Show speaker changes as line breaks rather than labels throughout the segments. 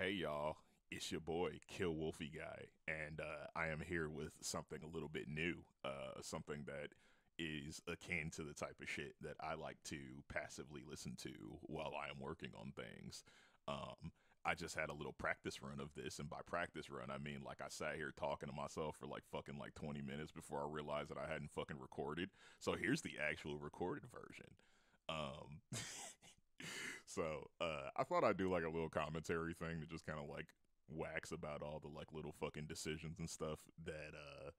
Hey y'all, it's your boy Kill Wolfie Guy, and uh, I am here with something a little bit new, uh, something that is akin to the type of shit that I like to passively listen to while I am working on things. Um, I just had a little practice run of this, and by practice run, I mean like I sat here talking to myself for like fucking like 20 minutes before I realized that I hadn't fucking recorded. So here's the actual recorded version. Um, so uh, I thought I'd do like a little commentary thing to just kind of like wax about all the like little fucking decisions and stuff that uh,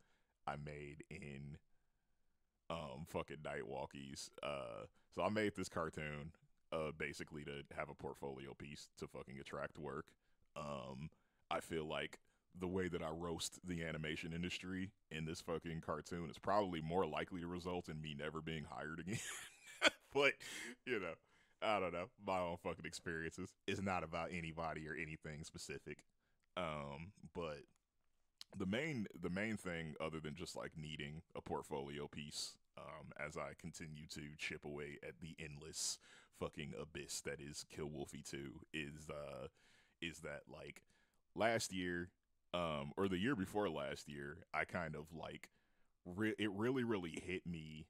I made in um fucking night walkies. Uh, so I made this cartoon uh basically to have a portfolio piece to fucking attract work. Um, I feel like the way that I roast the animation industry in this fucking cartoon is probably more likely to result in me never being hired again. but you know, I don't know. My own fucking experiences. It's not about anybody or anything specific. Um, but the main the main thing other than just like needing a portfolio piece um as I continue to chip away at the endless fucking abyss that is Kill Wolfie 2 is uh is that like last year um or the year before last year I kind of like re- it really really hit me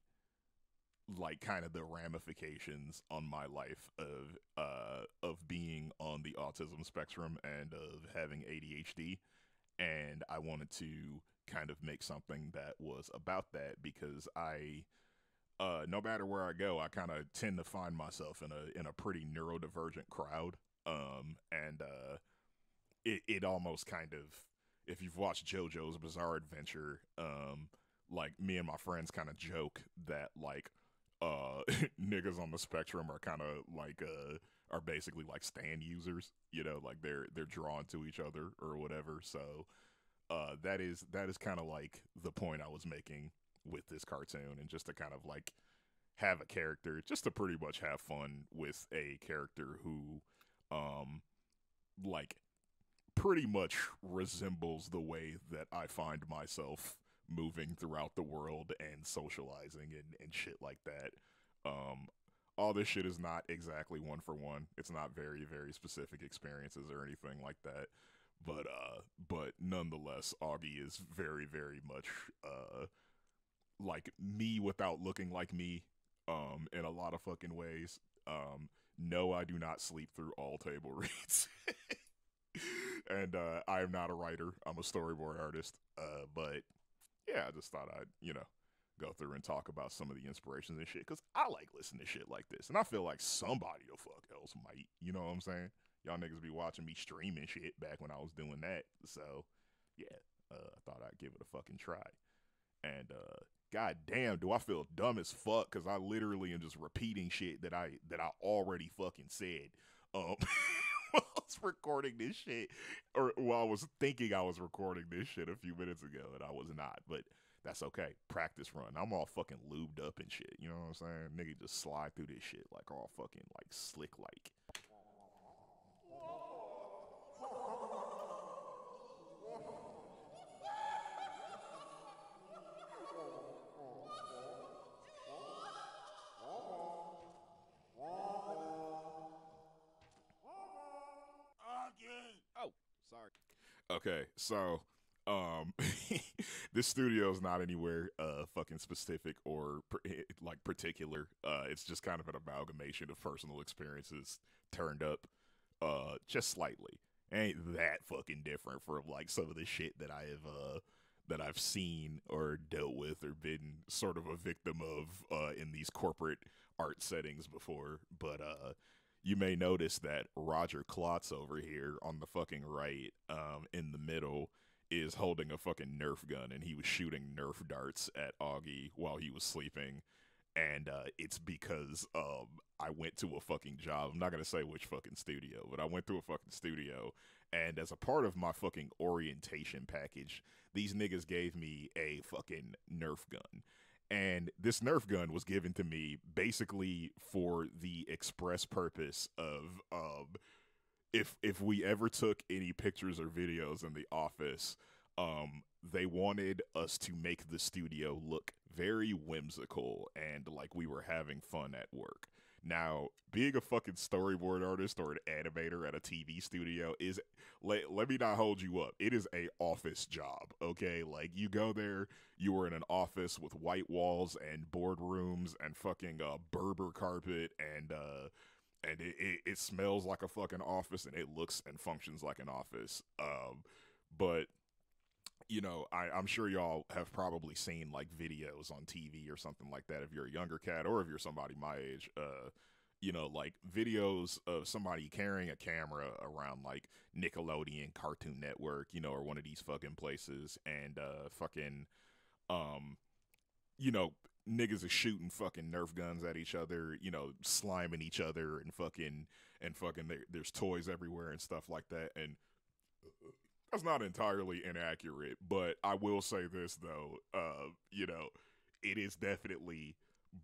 like kind of the ramifications on my life of uh of being on the autism spectrum and of having ADHD and I wanted to kind of make something that was about that because I uh no matter where I go I kind of tend to find myself in a in a pretty neurodivergent crowd. Um and uh it it almost kind of if you've watched JoJo's Bizarre Adventure um like me and my friends kind of joke that like uh niggas on the spectrum are kind of like uh are basically like stand users you know like they're they're drawn to each other or whatever. So uh that is that is kind of like the point I was making with this cartoon and just to kind of like have a character just to pretty much have fun with a character who um like pretty much resembles the way that I find myself moving throughout the world and socializing and, and shit like that. Um, all this shit is not exactly one for one. It's not very, very specific experiences or anything like that. But uh but nonetheless, Augie is very, very much uh like me without looking like me, um, in a lot of fucking ways. Um, no, I do not sleep through all table reads. and uh I am not a writer. I'm a storyboard artist. Uh but yeah, I just thought I'd, you know, go through and talk about some of the inspirations and shit because I like listening to shit like this, and I feel like somebody the fuck else might. You know what I'm saying? Y'all niggas be watching me streaming shit back when I was doing that, so yeah, uh, I thought I'd give it a fucking try. And uh, god damn, do I feel dumb as fuck because I literally am just repeating shit that I that I already fucking said. Um, was recording this shit, or while I was thinking I was recording this shit a few minutes ago, and I was not. But that's okay. Practice run. I'm all fucking lubed up and shit. You know what I'm saying? Nigga just slide through this shit like all fucking like slick like. Okay, so um this studio is not anywhere uh fucking specific or eh, like particular. Uh it's just kind of an amalgamation of personal experiences turned up uh just slightly. Ain't that fucking different from like some of the shit that I have uh that I've seen or dealt with or been sort of a victim of uh in these corporate art settings before, but uh you may notice that Roger Klotz over here on the fucking right, um, in the middle, is holding a fucking Nerf gun and he was shooting Nerf darts at Augie while he was sleeping. And uh, it's because um, I went to a fucking job. I'm not going to say which fucking studio, but I went to a fucking studio. And as a part of my fucking orientation package, these niggas gave me a fucking Nerf gun and this Nerf gun was given to me basically for the express purpose of um if if we ever took any pictures or videos in the office um they wanted us to make the studio look very whimsical and like we were having fun at work Now, being a fucking storyboard artist or an animator at a TV studio is let, let me not hold you up. It is a office job, okay? Like you go there, you are in an office with white walls and boardrooms and fucking uh, Berber carpet and uh and it, it, it smells like a fucking office and it looks and functions like an office. Um but you know, I, I'm sure y'all have probably seen like videos on TV or something like that if you're a younger cat or if you're somebody my age. Uh, you know, like videos of somebody carrying a camera around like Nickelodeon, Cartoon Network, you know, or one of these fucking places, and uh, fucking, um, you know, niggas are shooting fucking Nerf guns at each other, you know, sliming each other, and fucking and fucking there, there's toys everywhere and stuff like that, and that's not entirely inaccurate, but I will say this though, uh, you know, it is definitely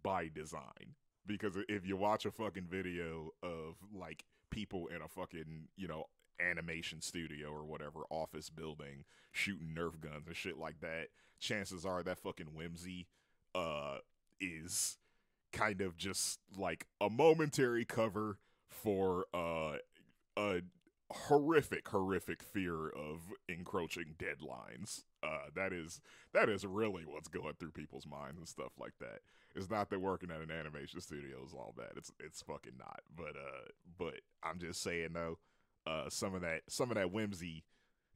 by design. Because if you watch a fucking video of like people in a fucking, you know, animation studio or whatever office building shooting nerf guns and shit like that, chances are that fucking whimsy uh is kind of just like a momentary cover for uh a horrific, horrific fear of encroaching deadlines. Uh, that is that is really what's going through people's minds and stuff like that. It's not that working at an animation studio is all that. It's it's fucking not. But uh, but I'm just saying though, uh, some of that some of that whimsy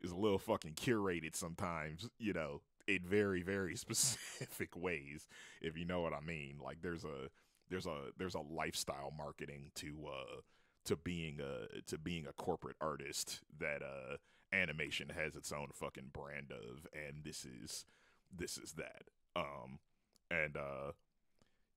is a little fucking curated sometimes. You know, in very very specific ways, if you know what I mean. Like there's a there's a there's a lifestyle marketing to uh to being a to being a corporate artist that uh animation has its own fucking brand of and this is this is that. Um and uh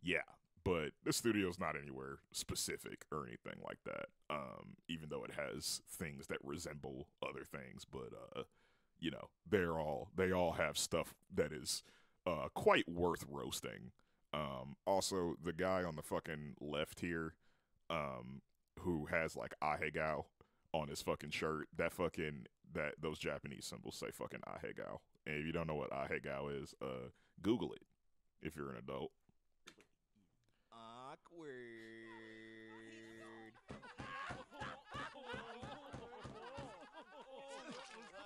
yeah but the studio's not anywhere specific or anything like that um even though it has things that resemble other things but uh you know they're all they all have stuff that is uh quite worth roasting. Um also the guy on the fucking left here um who has like ahegao on his fucking shirt. That fucking that those Japanese symbols say fucking ahegao. And if you don't know what ahegao is, uh, Google it if you're an adult.
Awkward.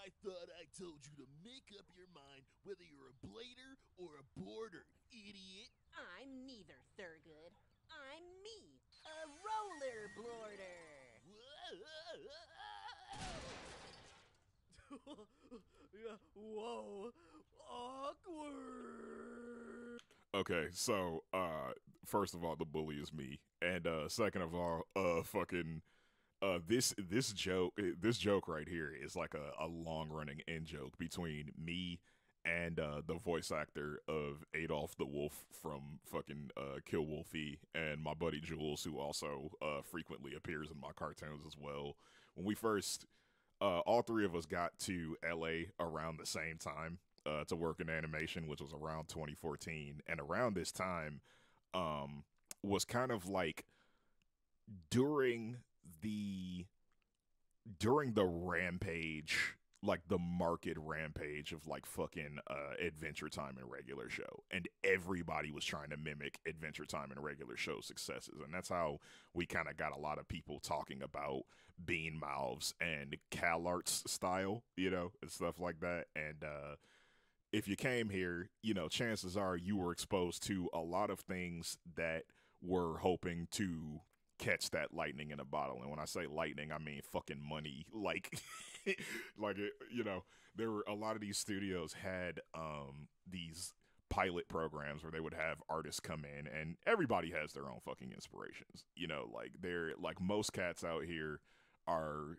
I thought I told you to make up your mind whether you're a blader or a boarder, idiot.
I'm neither, Thurgood. I'm me, a roller boarder.
Whoa, awkward.
Okay, so uh first of all the bully is me. And uh second of all, uh fucking uh this this joke this joke right here is like a, a long running in joke between me and uh, the voice actor of Adolf the Wolf from fucking uh, Kill Wolfie, and my buddy Jules, who also uh, frequently appears in my cartoons as well. When we first, uh, all three of us got to LA around the same time uh, to work in animation, which was around 2014, and around this time um, was kind of like during the during the rampage like the market rampage of like fucking uh, Adventure Time and regular show, and everybody was trying to mimic Adventure Time and regular show successes, and that's how we kind of got a lot of people talking about Bean Mouths and CalArts style, you know, and stuff like that. And uh, if you came here, you know, chances are you were exposed to a lot of things that were hoping to catch that lightning in a bottle. And when I say lightning, I mean fucking money. Like, like it, you know, there were a lot of these studios had um these pilot programs where they would have artists come in and everybody has their own fucking inspirations. You know, like they're like most cats out here are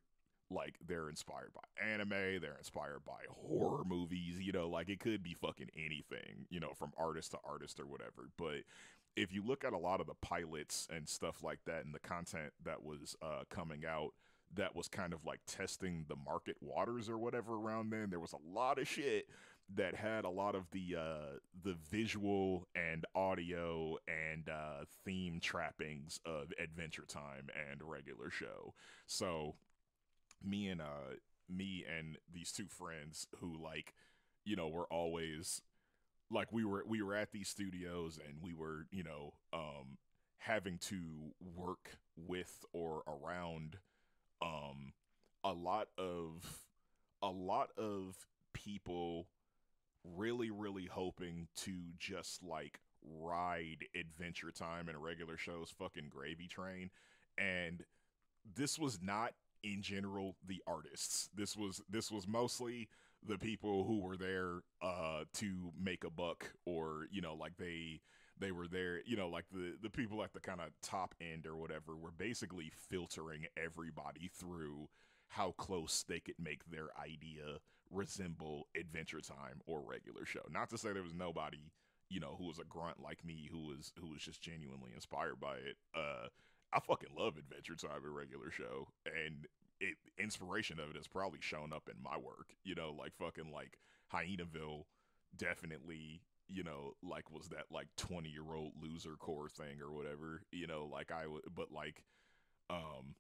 like they're inspired by anime, they're inspired by horror movies, you know, like it could be fucking anything, you know, from artist to artist or whatever. But if you look at a lot of the pilots and stuff like that and the content that was uh, coming out that was kind of like testing the market waters or whatever around then there was a lot of shit that had a lot of the uh, the visual and audio and uh, theme trappings of Adventure Time and regular show. So me and uh me and these two friends who like you know were always like we were we were at these studios and we were you know um having to work with or around um a lot of a lot of people really really hoping to just like ride adventure time and regular shows fucking gravy train. And this was not in general the artists. This was this was mostly the people who were there uh to make a buck or you know like they they were there you know like the the people at the kind of top end or whatever were basically filtering everybody through how close they could make their idea resemble adventure time or regular show not to say there was nobody you know who was a grunt like me who was who was just genuinely inspired by it uh I fucking love Adventure Time and regular show, and it inspiration of it has probably shown up in my work. You know, like fucking like Hyenaville definitely you know like was that like 20 year old loser core thing or whatever you know like i would but like um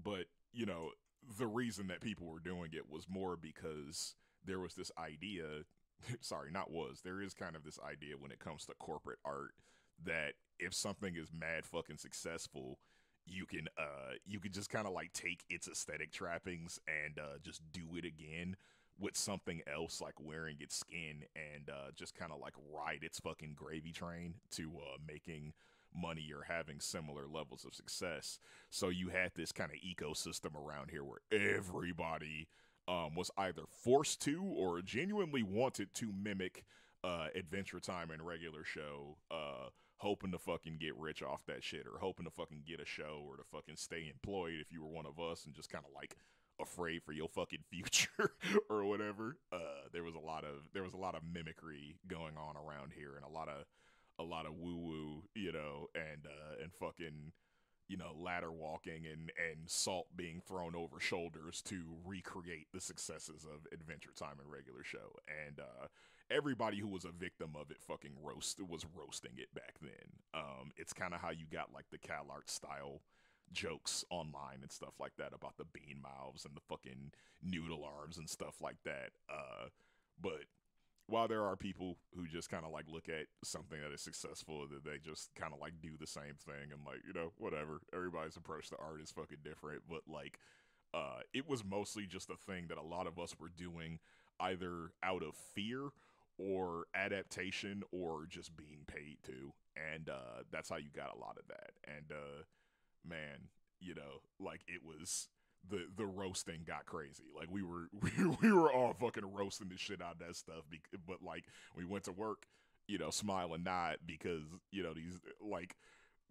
but you know the reason that people were doing it was more because there was this idea sorry not was there is kind of this idea when it comes to corporate art that if something is mad fucking successful you can uh you can just kind of like take its aesthetic trappings and uh just do it again with something else like wearing its skin and uh just kind of like ride its fucking gravy train to uh making money or having similar levels of success. So you had this kind of ecosystem around here where everybody um was either forced to or genuinely wanted to mimic uh adventure time and regular show uh hoping to fucking get rich off that shit or hoping to fucking get a show or to fucking stay employed if you were one of us and just kind of like afraid for your fucking future or whatever. Uh, there was a lot of there was a lot of mimicry going on around here and a lot of a lot of woo woo, you know, and uh, and fucking you know ladder walking and and salt being thrown over shoulders to recreate the successes of Adventure Time and regular show and uh everybody who was a victim of it fucking roast was roasting it back then. Um, it's kind of how you got like the CalArt style jokes online and stuff like that about the bean mouths and the fucking noodle arms and stuff like that. Uh, but while there are people who just kind of like look at something that is successful that they just kind of like do the same thing and like you know whatever everybody's approach to art is fucking different but like uh it was mostly just a thing that a lot of us were doing either out of fear or adaptation or just being paid to and uh that's how you got a lot of that and uh man you know like it was the the roasting got crazy. Like we were we, we were all fucking roasting the shit out of that stuff bec- but like we went to work you know smile and nod because you know these like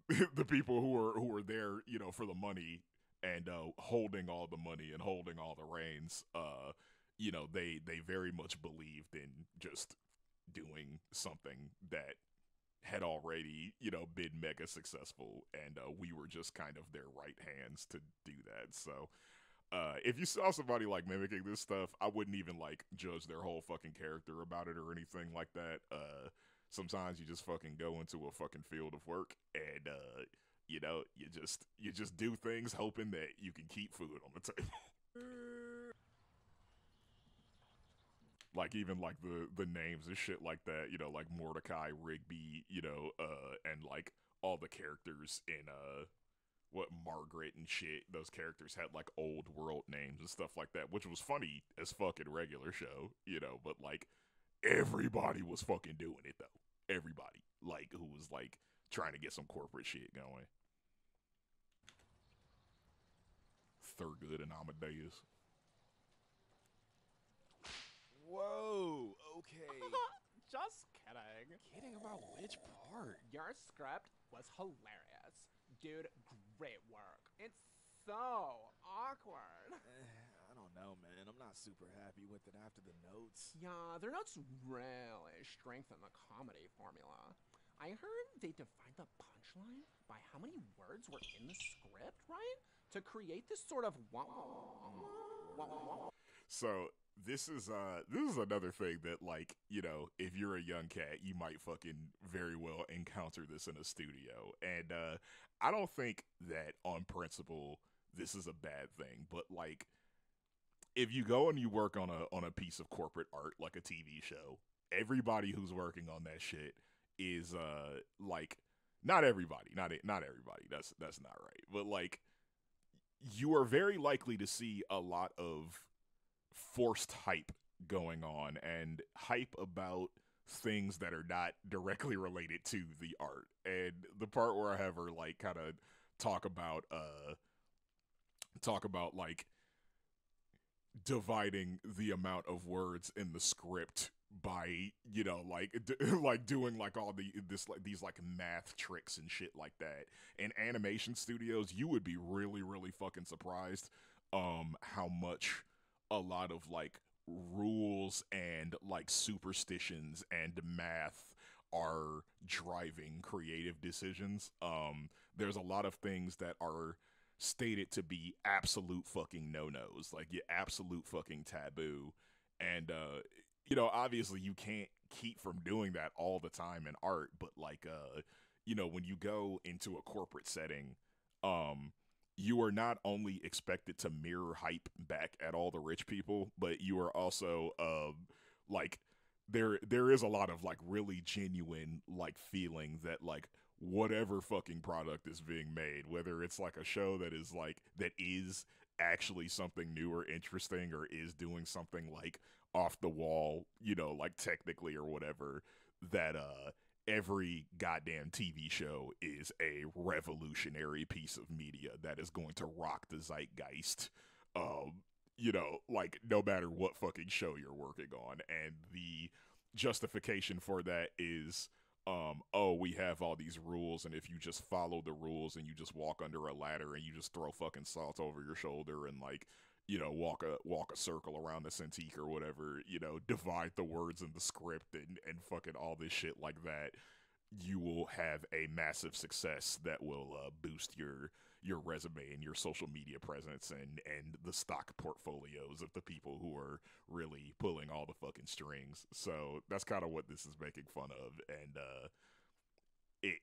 the people who were who were there you know for the money and uh holding all the money and holding all the reins uh you know they they very much believed in just doing something that had already you know been mega successful and uh, we were just kind of their right hands to do that. So uh, if you saw somebody like mimicking this stuff i wouldn't even like judge their whole fucking character about it or anything like that. Uh, sometimes you just fucking go into a fucking field of work and uh, you know you just you just do things hoping that you can keep food on the table like even like the the names and shit like that you know like mordecai rigby you know uh and like all the characters in uh what margaret and shit those characters had like old world names and stuff like that which was funny as fucking regular show you know but like everybody was fucking doing it though. Everybody like who was like trying to get some corporate shit going. Thurgood and amadeus
Whoa, okay.
Just kidding.
Kidding about which part?
Your script was hilarious. Dude, great work. It's so awkward.
Eh, I don't know, man. I'm not super happy with it after the notes.
Yeah, their notes really strengthen the comedy formula. I heard they defined the punchline by how many words were in the script, right? To create this sort of wah, wah, wah, wah.
So this is uh this is another thing that like you know if you're a young cat you might fucking very well encounter this in a studio and uh I don't think that on principle this is a bad thing but like if you go and you work on a on a piece of corporate art like a TV show everybody who's working on that shit is uh like not everybody, not not everybody. That's that's not right. But like you are very likely to see a lot of forced hype going on and hype about things that are not directly related to the art. And the part where I have her like kind of talk about uh talk about like dividing the amount of words in the script by you know like d- like doing like all the this like these like math tricks and shit like that in animation studios you would be really really fucking surprised um how much a lot of like rules and like superstitions and math are driving creative decisions. Um there's a lot of things that are stated to be absolute fucking no-nos like yeah absolute fucking taboo. And uh you know obviously you can't keep from doing that all the time in art but like uh you know when you go into a corporate setting um you are not only expected to mirror hype back at all the rich people but you are also um like there there is a lot of like really genuine like feeling that like whatever fucking product is being made whether it's like a show that is like that is actually something new or interesting or is doing something like off the wall you know like technically or whatever that uh every goddamn TV show is a revolutionary piece of media that is going to rock the zeitgeist um you know like no matter what fucking show you're working on. And the justification for that is um oh we have all these rules and if you just follow the rules and you just walk under a ladder and you just throw fucking salt over your shoulder and like you know walk a walk a circle around the Cintiq or whatever you know divide the words in the script and and fucking all this shit like that you will have a massive success that will uh, boost your your resume and your social media presence and and the stock portfolios of the people who are really pulling all the fucking strings. So that's kind of what this is making fun of and uh it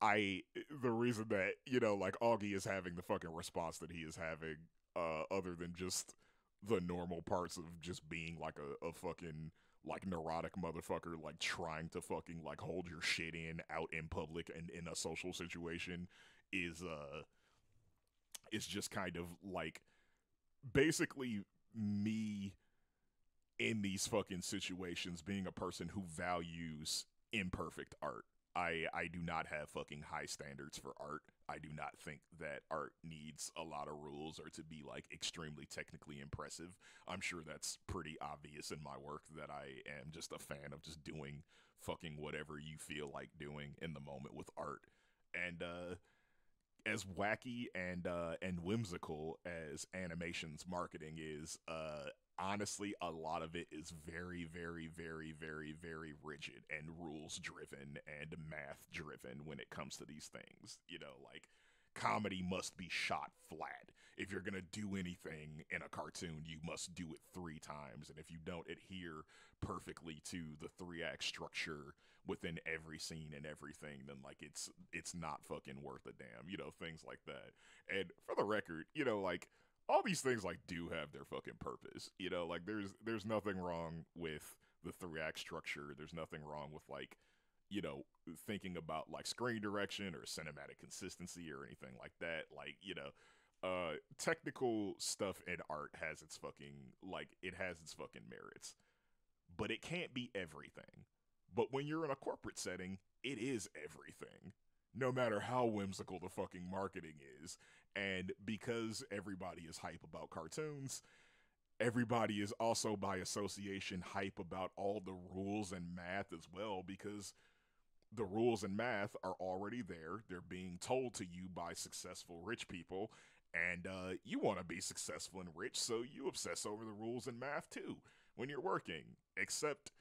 I the reason that you know like Augie is having the fucking response that he is having uh other than just the normal parts of just being like a, a fucking like neurotic motherfucker like trying to fucking like hold your shit in out in public and in a social situation is uh is just kind of like basically me in these fucking situations being a person who values imperfect art. I I do not have fucking high standards for art. I do not think that art needs a lot of rules or to be like extremely technically impressive. I'm sure that's pretty obvious in my work that I am just a fan of just doing fucking whatever you feel like doing in the moment with art. And uh as wacky and uh and whimsical as animation's marketing is, uh honestly a lot of it is very very very very very rigid and rules driven and math driven when it comes to these things. You know, like comedy must be shot flat. If you're going to do anything in a cartoon, you must do it 3 times and if you don't adhere perfectly to the 3 act structure within every scene and everything, then like it's it's not fucking worth a damn, you know, things like that. And for the record, you know, like all these things like do have their fucking purpose, you know, like there's there's nothing wrong with the three act structure. There's nothing wrong with like you know thinking about like screen direction or cinematic consistency or anything like that. Like you know. Uh, technical stuff in art has its fucking like it has its fucking merits, but it can't be everything. But when you're in a corporate setting, it is everything. No matter how whimsical the fucking marketing is. And because everybody is hype about cartoons, everybody is also by association hype about all the rules and math as well because the rules and math are already there. They're being told to you by successful rich people. And uh, you want to be successful and rich, so you obsess over the rules and math too when you're working. Except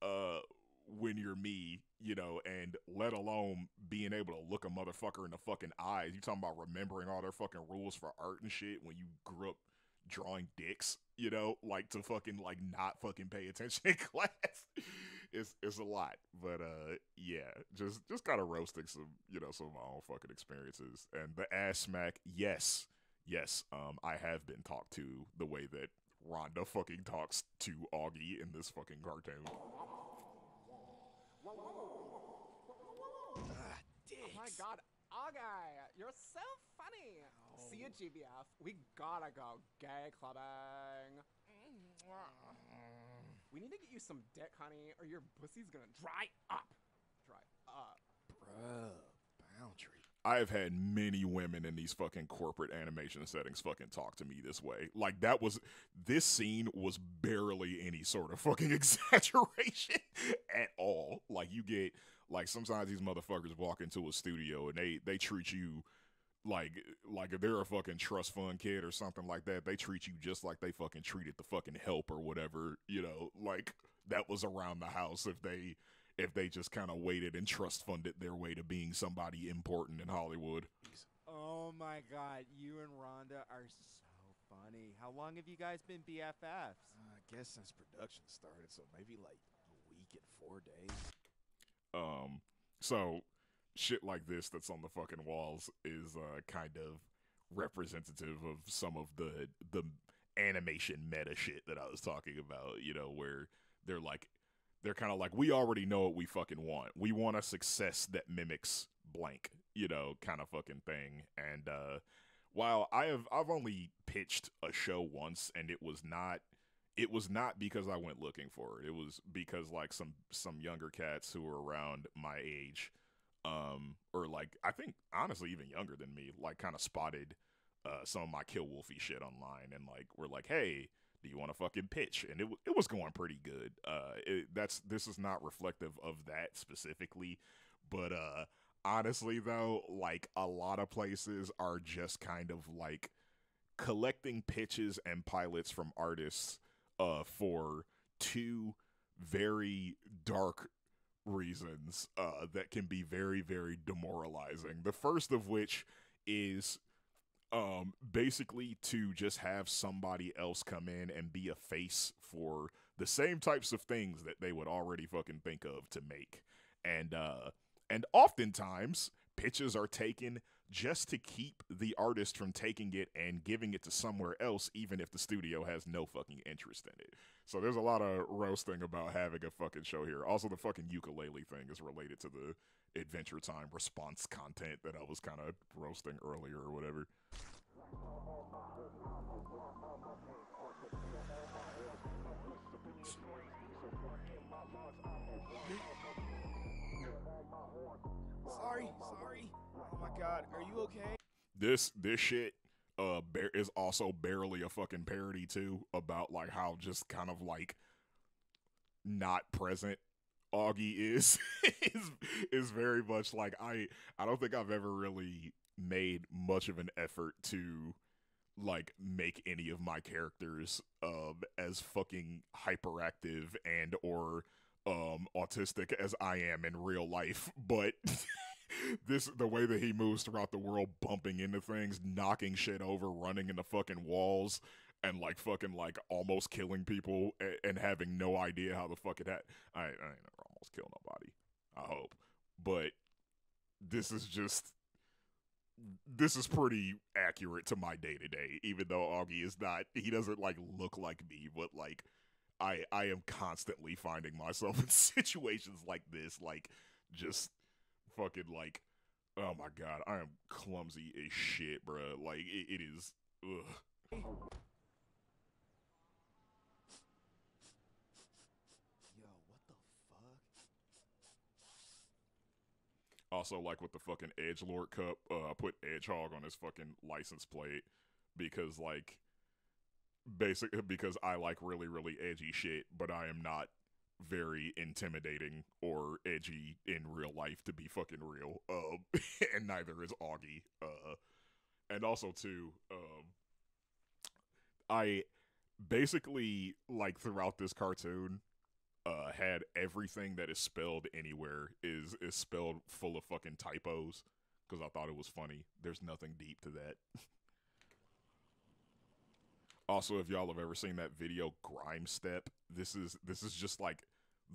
uh, when you're me, you know, and let alone being able to look a motherfucker in the fucking eyes. You talking about remembering all their fucking rules for art and shit when you grew up drawing dicks, you know, like to fucking like not fucking pay attention in class. It's it's a lot. But uh yeah, just just kind of roasting some, you know, some of my own fucking experiences. And the ass smack, yes. Yes, um I have been talked to the way that Rhonda fucking talks to Augie in this fucking cartoon.
Ah,
Oh my
dicks.
God, Augie, you're so funny. See you, oh. GBF. We gotta go gay clubbing. Mm. We need to get you some dick, honey, or your pussy's gonna dry up. Dry up.
Bruh, boundary.
I have had many women in these fucking corporate animation settings fucking talk to me this way. Like that was this scene was barely any sort of fucking exaggeration at all. Like you get like sometimes these motherfuckers walk into a studio and they they treat you like like if they're a fucking trust fund kid or something like that, they treat you just like they fucking treated the fucking help or whatever, you know, like that was around the house if they if they just kind of waited and trust funded their way to being somebody important in Hollywood.
Oh my god, you and Rhonda are so funny. How long have you guys been BFFs?
Uh, I guess since production started, so maybe like a week and four days.
Um, so shit like this that's on the fucking walls is uh, kind of representative of some of the the animation meta shit that I was talking about. You know, where they're like, they're kind of like, we already know what we fucking want. We want a success that mimics blank. You know, kind of fucking thing. And uh, while I have I've only pitched a show once, and it was not it was not because I went looking for it. It was because like some some younger cats who were around my age, um, or like I think honestly even younger than me, like kind of spotted uh, some of my Kill Wolfie shit online and like were like, hey, do you want to fucking pitch? And it it was going pretty good. Uh, it, that's this is not reflective of that specifically, but uh, honestly though, like a lot of places are just kind of like collecting pitches and pilots from artists uh, for two very dark reasons uh, that can be very, very demoralizing. The first of which is um, basically to just have somebody else come in and be a face for the same types of things that they would already fucking think of to make. And uh, and oftentimes pitches are taken just to keep the artist from taking it and giving it to somewhere else, even if the studio has no fucking interest in it. So there's a lot of roasting about having a fucking show here. Also, the fucking ukulele thing is related to the Adventure Time response content that I was kind of roasting earlier or whatever. This this shit uh is also barely a fucking parody too about like how just kind of like not present Augie is is is very much like I I don't think I've ever really made much of an effort to like make any of my characters um as fucking hyperactive and or um autistic as I am in real life but this the way that he moves throughout the world bumping into things knocking shit over running into fucking walls and like fucking like almost killing people and, and having no idea how the fuck it had I, I ain't never almost killed nobody I hope. But this is just this is pretty accurate to my day to day even though Augie is not he doesn't like look like me but like I I am constantly finding myself in situations like this like just fucking like oh my god I am clumsy as shit bro. like it, it is ugh.
Yo, what the fuck?
Also, like with the fucking Edge Lord Cup, uh, I put Edgehog on his fucking license plate because, like, basic because I like really, really edgy shit, but I am not very intimidating or edgy in real life to be fucking real. Um, and neither is Augie. Uh, and also too, um, I basically like throughout this cartoon uh had everything that is spelled anywhere is is spelled full of fucking typos because I thought it was funny. There's nothing deep to that. also, if y'all have ever seen that video Grime Step, this is this is just like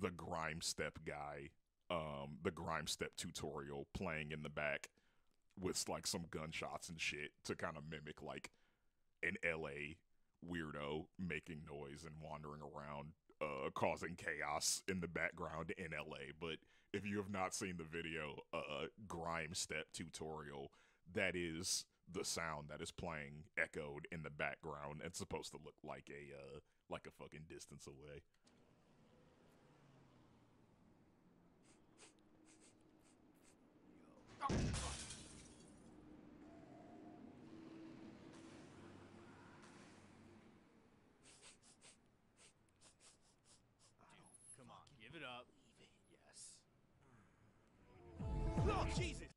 the Grime Step guy, um, the Grime Step tutorial playing in the back with like some gunshots and shit to kind of mimic like an LA weirdo making noise and wandering around uh, causing chaos in the background in LA. But if you have not seen the video, uh, Grime Step tutorial, that is the sound that is playing echoed in the background. It's supposed to look like a uh, like a fucking distance away.
Come on, give it up.
Yes. Oh Jesus!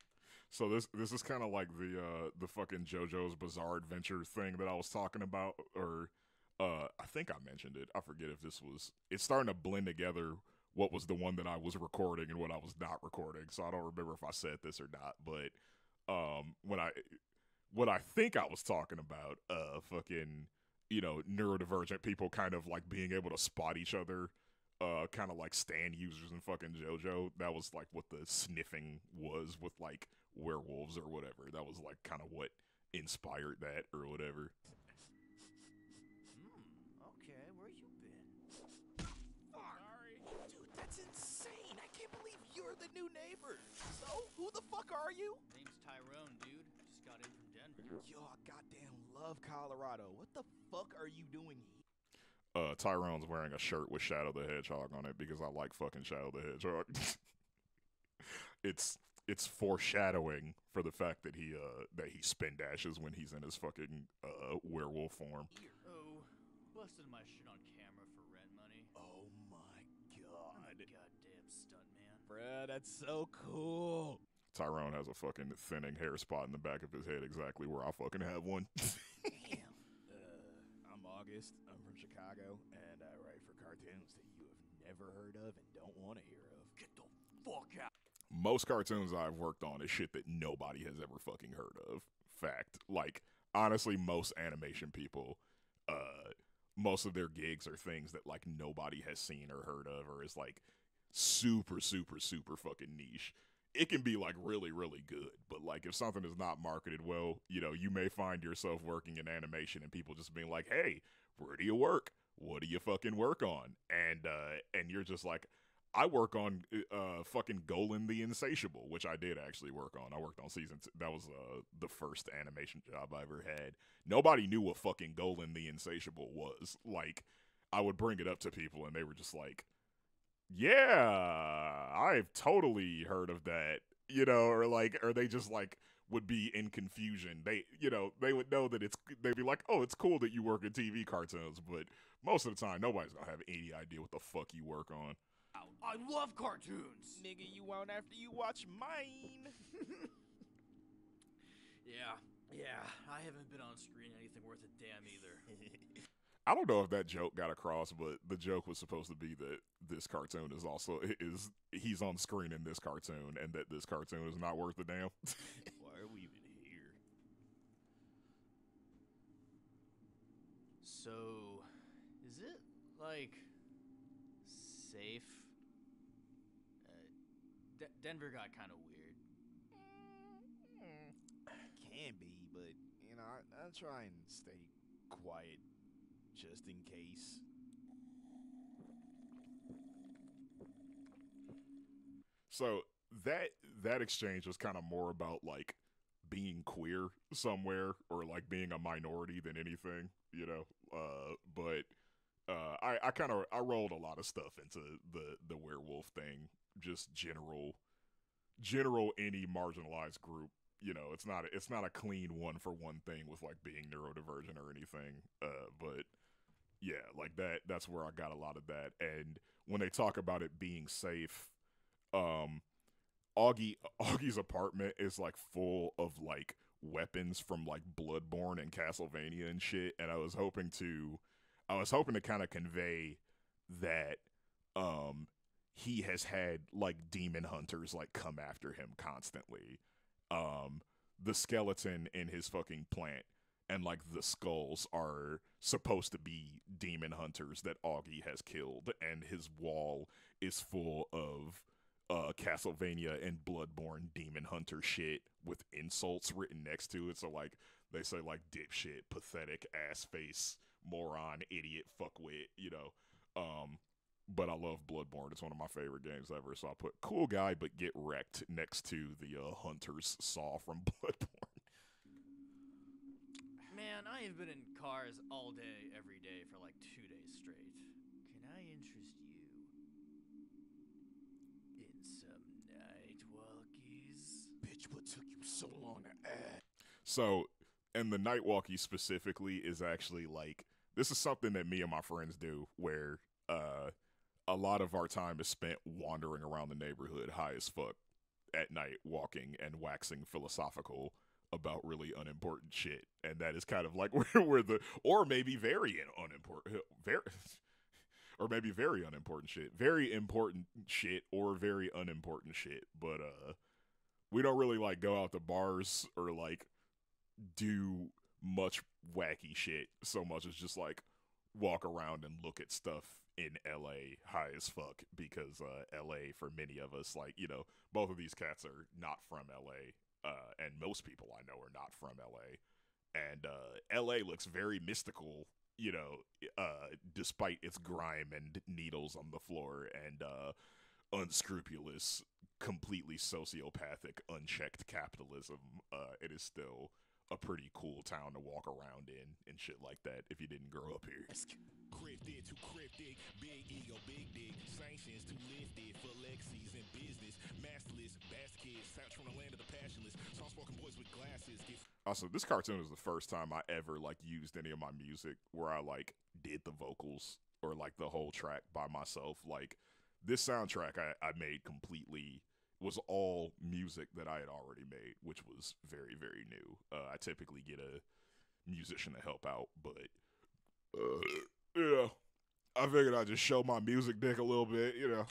So this this is kind of like the uh the fucking JoJo's Bizarre Adventure thing that I was talking about, or uh I think I mentioned it. I forget if this was. It's starting to blend together what was the one that I was recording and what I was not recording. So I don't remember if I said this or not. But um when I what I think I was talking about, uh fucking you know neurodivergent people kind of like being able to spot each other uh kind of like stand users in fucking JoJo. That was like what the sniffing was with like werewolves or whatever. That was like kind of what inspired that or whatever.
Fuck are you?
Name's Tyrone, dude. Just got in from Denver.
Yo, I goddamn love Colorado. What the fuck are you doing here?
Uh Tyrone's wearing a shirt with Shadow the Hedgehog on it because I like fucking Shadow the Hedgehog. it's it's foreshadowing for the fact that he uh that he spin dashes when he's in his fucking uh werewolf form.
Oh, busted my shit on camera for rent money.
Oh my
I'm
god.
a goddamn stuntman.
Bruh, that's so cool.
Tyrone has a fucking thinning hair spot in the back of his head exactly where I fucking have one.
Damn. Uh, I'm August. I'm from Chicago, and I write for cartoons that you have never heard of and don't want to hear of.
Get the fuck out.
most cartoons I've worked on is shit that nobody has ever fucking heard of. Fact. Like, honestly, most animation people, uh, most of their gigs are things that like nobody has seen or heard of or is like super, super, super fucking niche. It can be like really, really good, but like if something is not marketed well, you know, you may find yourself working in animation and people just being like, "Hey, where do you work? What do you fucking work on?" And uh, and you're just like, I work on uh fucking Golan the Insatiable, which I did actually work on. I worked on season two. That was uh the first animation job I ever had. Nobody knew what fucking Golan the Insatiable was. Like I would bring it up to people and they were just like, "Yeah, I've totally heard of that." You know, or like or they just like would be in confusion. They, you know, they would know that it's they'd be like, "Oh, it's cool that you work in TV cartoons," but most of the time nobody's going to have any idea what the fuck you work on.
I love cartoons.
Nigga, you won't after you watch mine.
Yeah, yeah. I haven't been on screen anything worth a damn either.
I don't know if that joke got across, but the joke was supposed to be that this cartoon is also is he's on screen in this cartoon, and that this cartoon is not worth a damn.
Why are we even here?
So, is it like safe? Uh, D- Denver got kind of weird.
Can be, but you know, I, I try and stay quiet just in case.
so that that exchange was kind of more about like being queer somewhere or like being a minority than anything, you know. Uh, but uh, I I kind of I rolled a lot of stuff into the the werewolf thing, just general general any marginalized group. You know, it's not a, it's not a clean one for one thing with like being neurodivergent or anything. Uh, but yeah, like that that's where I got a lot of that. And when they talk about it being safe, um Augie Augie's apartment is like full of like weapons from like Bloodborne and Castlevania and shit and I was hoping to I was hoping to kind of convey that um he has had like demon hunters like come after him constantly. Um the skeleton in his fucking plant and like the skulls are supposed to be demon hunters that Augie has killed and his wall is full of uh Castlevania and Bloodborne demon hunter shit with insults written next to it. So like they say like dipshit, pathetic, ass face, moron, idiot, fuckwit, you know. Um but I love Bloodborne. It's one of my favorite games ever. So I put cool guy, but get wrecked next to the uh, hunter's saw from Bloodborne.
Man, I have been in cars all day, every day for like two days straight. Can I interest you in some night walkies?
Bitch, what took you so long to add?
So, and the night walkie specifically is actually like this is something that me and my friends do where uh a lot of our time is spent wandering around the neighborhood high as fuck at night walking and waxing philosophical about really unimportant shit. And that is kind of like where, where the or maybe very unimportant very or maybe very unimportant shit. Very important shit or very unimportant shit. But uh we don't really like go out to bars or like do much wacky shit so much as just like walk around and look at stuff in LA high as fuck because uh LA for many of us like you know both of these cats are not from LA uh and most people I know are not from LA and uh LA looks very mystical you know uh despite its grime and needles on the floor and uh unscrupulous completely sociopathic unchecked capitalism uh it is still a pretty cool town to walk around in and shit like that if you didn't grow up here.
Cryptid to cryptic, big ego, big dick, sanctions too lifted for Lexi's in business, masterless, kids, sounds from the land of the passionless, soft-spoken boys with glasses, get
Also, this cartoon is the first time I ever like used any of my music where I like did the vocals or like the whole track by myself. Like this soundtrack I, I made completely was all music that I had already made, which was very, very new. Uh, I typically get a musician to help out, but uh, yeah. I figured I'd just show my music dick a little bit, you know.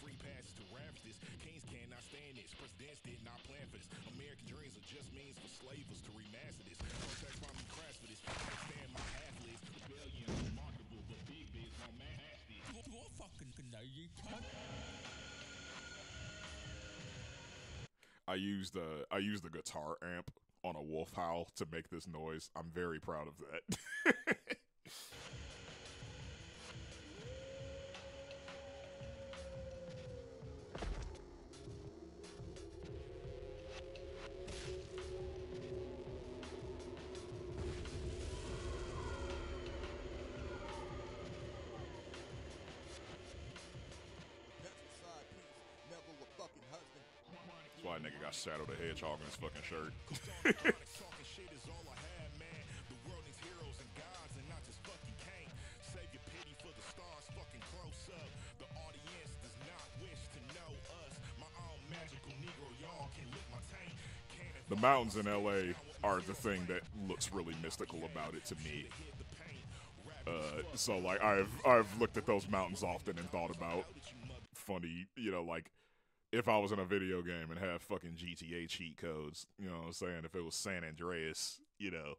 I used uh I used the guitar amp on a wolf howl to make this noise. I'm very proud of that.
magical Negro, y'all can lick my tank. Cannon
The mountains in LA are the thing that looks really mystical about it to me. Uh, so like I've I've looked at those mountains often and thought about funny, you know, like if I was in a video game and had fucking GTA cheat codes, you know what I'm saying? If it was San Andreas, you know,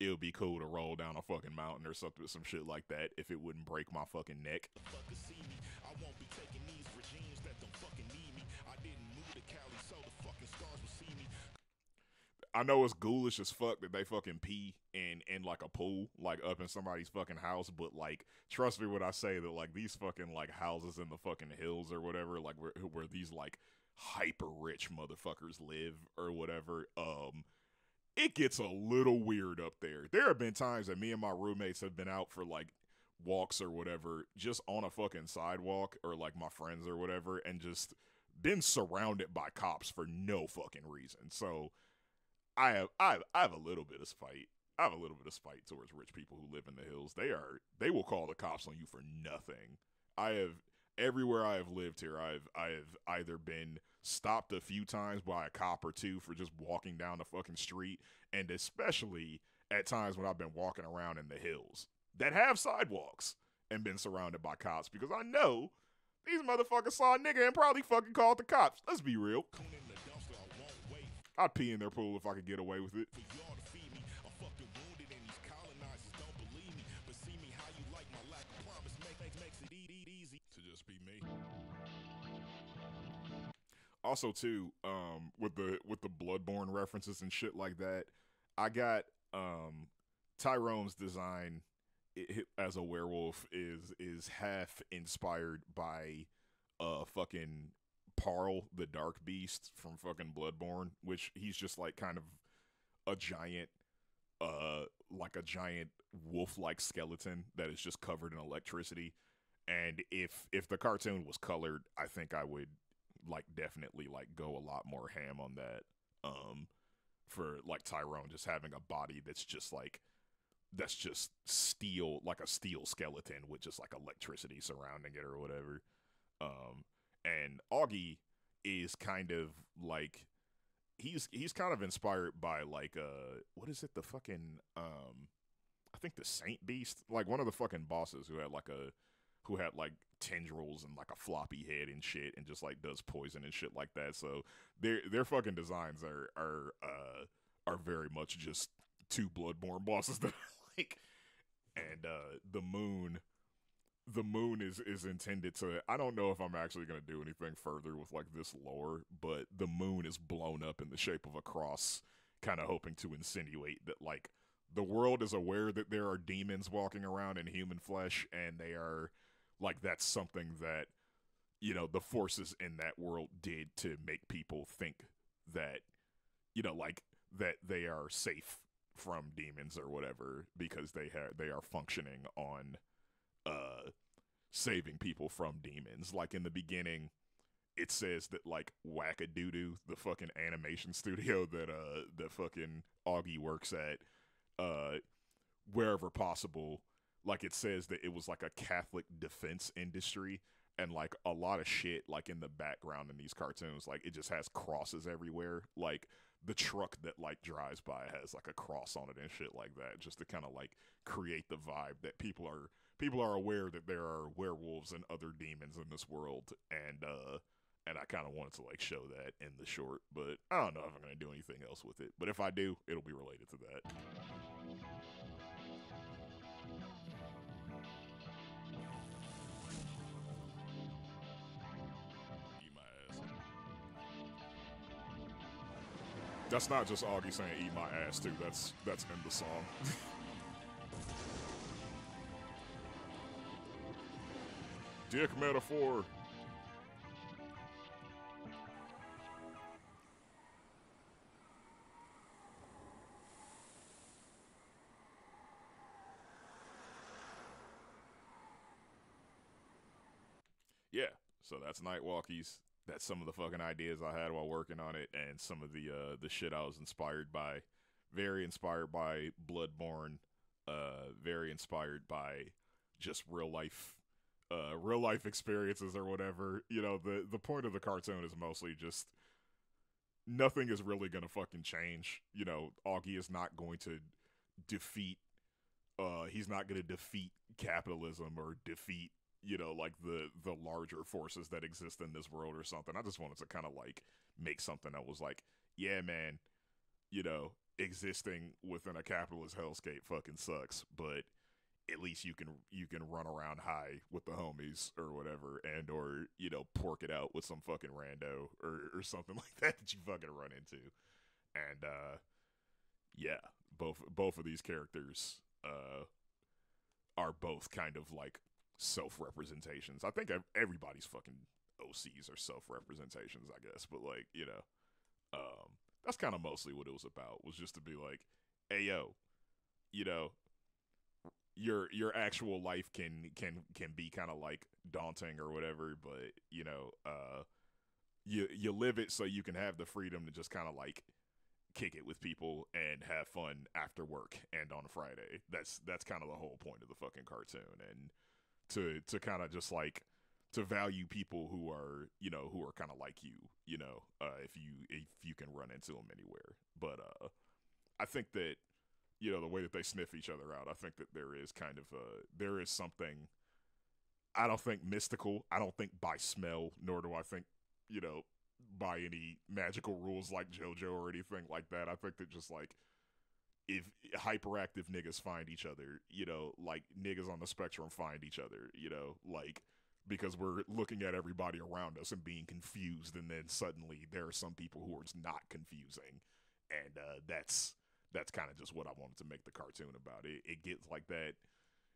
it would be cool to roll down a fucking mountain or something, some shit like that if it wouldn't break my fucking neck.
I
know it's ghoulish as fuck that they fucking pee in in like a pool, like up in somebody's fucking house. But like, trust me when I say that, like these fucking like houses in the fucking hills or whatever, like where where these like hyper rich motherfuckers live or whatever. Um, it gets a little weird up there. There have been times that me and my roommates have been out for like walks or whatever, just on a fucking sidewalk or like my friends or whatever, and just been surrounded by cops for no fucking reason. So. I have I have, I have a little bit of spite. I have a little bit of spite towards rich people who live in the hills. They are they will call the cops on you for nothing. I have everywhere I have lived here. I've I have either been stopped a few times by a cop or two for just walking down the fucking street, and especially at times when I've been walking around in the hills that have sidewalks and been surrounded by cops because I know these motherfuckers saw a nigga and probably fucking called the cops. Let's be real. I'd pee in their pool if I could get away with it.
to just be me.
also too um with the with the bloodborne references and shit like that i got um tyrone's design it, as a werewolf is is half inspired by uh fucking Paarl the Dark Beast from fucking Bloodborne, which he's just like kind of a giant uh like a giant wolf-like skeleton that is just covered in electricity. And if if the cartoon was colored, I think I would like definitely like go a lot more ham on that. Um for like Tyrone just having a body that's just like that's just steel like a steel skeleton with just like electricity surrounding it or whatever. Um and Augie is kind of like he's he's kind of inspired by like uh what is it? The fucking um I think the Saint Beast like one of the fucking bosses who had like a who had like tendrils and like a floppy head and shit and just like does poison and shit like that. So their their fucking designs are are uh are very much just two bloodborne bosses that I like and uh the moon the moon is is intended to I don't know if I'm actually going to do anything further with like this lore, but the moon is blown up in the shape of a cross, kind of hoping to insinuate that like the world is aware that there are demons walking around in human flesh and they are like that's something that you know the forces in that world did to make people think that you know like that they are safe from demons or whatever because they have they are functioning on uh saving people from demons. Like in the beginning, it says that like Wackadoodoo, the fucking animation studio that uh that fucking Augie works at, uh wherever possible, like it says that it was like a Catholic defense industry and like a lot of shit like in the background in these cartoons like it just has crosses everywhere like the truck that like drives by has like a cross on it and shit like that just to kind of like create the vibe that people are people are aware that there are werewolves and other demons in this world and uh and I kind of wanted to like show that in the short but I don't know if I'm going to do anything else with it but if I do it'll be related to that. That's not just Augie saying "eat my ass" too. That's that's in the song. Dick metaphor. Yeah, so that's Night Walkies. That's some of the fucking ideas I had while working on it, and some of the uh, the shit I was inspired by. Very inspired by Bloodborne. Uh, very inspired by just real life, uh, real life experiences or whatever. You know, the the point of the cartoon is mostly just nothing is really gonna fucking change. You know, Augie is not going to defeat. Uh, he's not gonna defeat capitalism or defeat you know like the the larger forces that exist in this world or something i just wanted to kind of like make something that was like yeah man you know existing within a capitalist hellscape fucking sucks but at least you can you can run around high with the homies or whatever and or you know pork it out with some fucking rando or, or something like that that you fucking run into and uh yeah both both of these characters uh are both kind of like self representations. I think everybody's fucking OCs are self representations, I guess. But like, you know, um, that's kind of mostly what it was about. Was just to be like, hey yo, you know, your your actual life can can can be kind of like daunting or whatever, but you know, uh, you you live it so you can have the freedom to just kind of like kick it with people and have fun after work and on Friday. That's that's kind of the whole point of the fucking cartoon and to to kind of just like to value people who are you know who are kind of like you you know uh, if you if you can run into them anywhere but uh i think that you know the way that they sniff each other out i think that there is kind of uh there is something i don't think mystical i don't think by smell nor do i think you know by any magical rules like jojo or anything like that. I think that just like if hyperactive niggas find each other, you know, like niggas on the spectrum find each other, you know, like because we're looking at everybody around us and being confused, and then suddenly there are some people who are just not confusing, and uh, that's that's kind of just what I wanted to make the cartoon about. It it gets like that,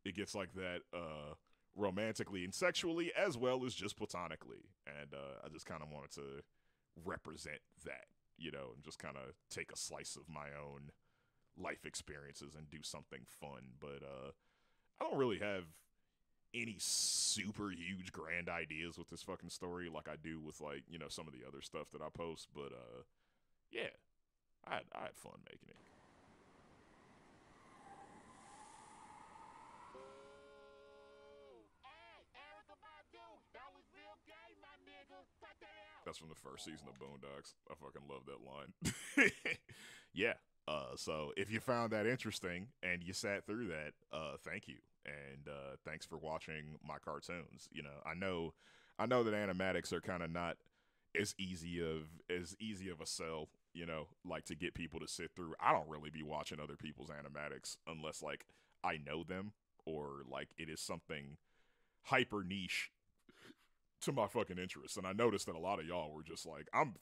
it gets like that uh romantically and sexually as well as just platonically. And uh i just kind of wanted to represent that you know and just kind of take a slice of my own life experiences and do something fun. But uh i don't really have any super huge grand ideas with this fucking story like i do with like you know some of the other stuff that i post. But uh yeah i had, I had fun making it That's from the first season of Boondocks. I fucking love that line. yeah. Uh, so if you found that interesting and you sat through that, uh, thank you, and uh, thanks for watching my cartoons. You know, I know, I know that animatics are kind of not as easy of as easy of a sell. You know, like to get people to sit through. I don't really be watching other people's animatics unless like I know them or like it is something hyper niche to my fucking interests. And I noticed that a lot of y'all were just like, I'm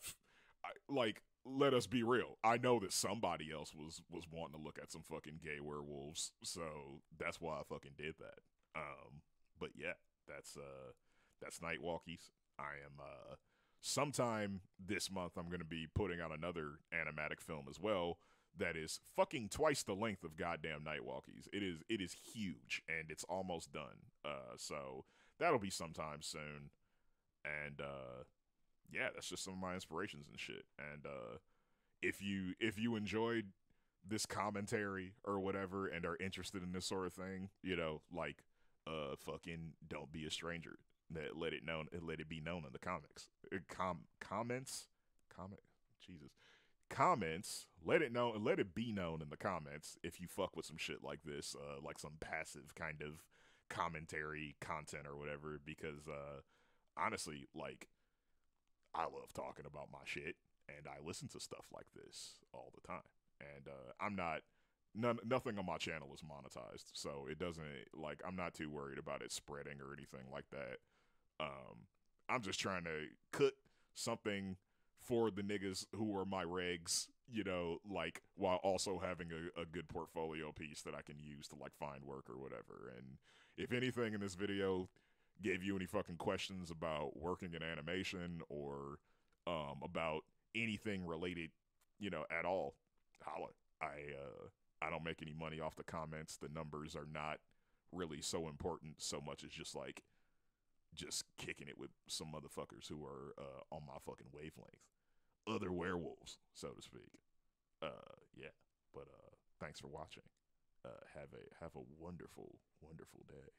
I, like, let us be real. I know that somebody else was was wanting to look at some fucking gay werewolves, so that's why I fucking did that. Um, but yeah, that's uh, that's Night Walkies. I am uh, sometime this month. I'm gonna be putting out another animatic film as well. That is fucking twice the length of goddamn Night Walkies. It is it is huge and it's almost done. Uh, so that'll be sometime soon and uh yeah that's just some of my inspirations and shit. And uh if you if you enjoyed this commentary or whatever and are interested in this sort of thing you know like uh fucking don't be a stranger. That let it known let it be known in the comics. Uh, com comments? Comment jesus. Comments let it know let it be known in the comments if you fuck with some shit like this uh like some passive kind of commentary content or whatever because uh honestly, like, I love talking about my shit, and I listen to stuff like this all the time. And uh, I'm not, none, nothing on my channel is monetized, so it doesn't like I'm not too worried about it spreading or anything like that. Um, I'm just trying to cut something for the niggas who are my regs, you know, like while also having a, a good portfolio piece that I can use to like find work or whatever. And if anything in this video gave you any fucking questions about working in animation or um, about anything related, you know, at all, holla. I uh, I don't make any money off the comments. The numbers are not really so important so much as just like just kicking it with some motherfuckers who are uh, on my fucking wavelength. Other werewolves, so to speak. Uh, yeah. But uh, thanks for watching. Uh, have a have a wonderful, wonderful day.